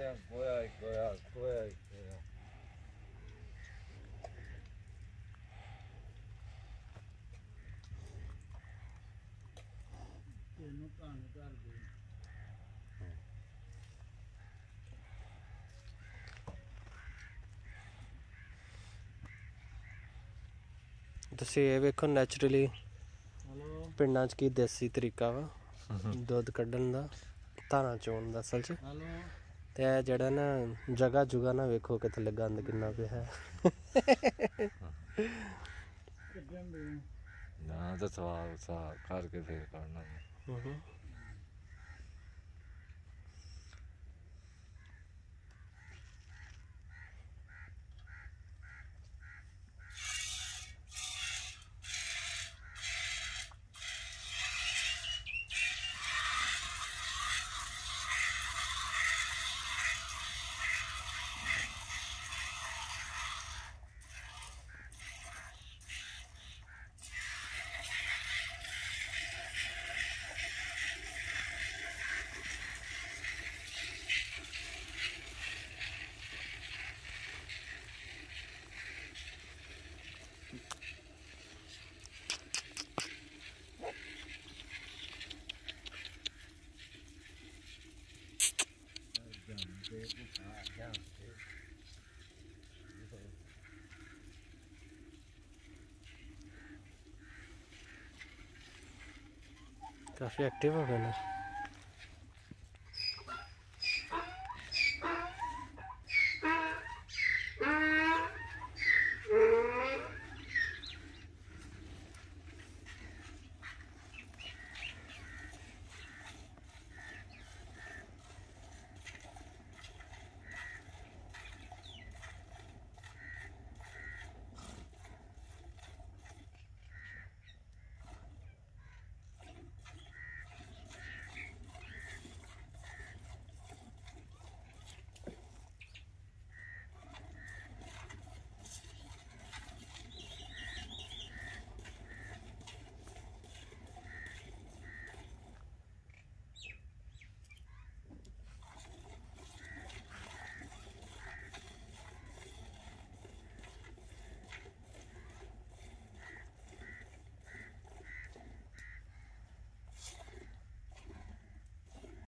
ਆ ਗੋਇਆ ਹੀ ਗੋਇਆ ਗੋਇਆ ਹੀ ਗੋਇਆ ਕਰ ਦੇ ਤੁਸੀਂ ਇਹ ਵੇਖੋ ਨੈਚੁਰਲੀ ਹਲੋ ਪਿੰਡਾਂ 'ਚ ਕੀ ਦੇਸੀ ਤਰੀਕਾ ਵਾ? ਦੁੱਧ ਕੱਢਣ ਦਾ ਧਾਰਾਂ ਚੋਣ ਦਾ ਅਸਲ 'ਚ। ਹਲੋ ਤੇ ਇਹ ਜਿਹੜਾ ਨਾ ਜਗ੍ਹਾ ਜੁਗਾ ਨਾ ਵੇਖੋ ਕਿੱਥੇ ਗੰਦ ਕਿੰਨਾ ਪਿਆ ਹੈ। ਨਾ ਤਾਂ ਸਵਾਲ ਸਾ ਕਰਕੇ ਫੇਰ ਕਰਨਾ। ਹੂੰ। ਕਾਫੀ ਐਕਟਿਵ ਹੋ ਗਏ ਨੇ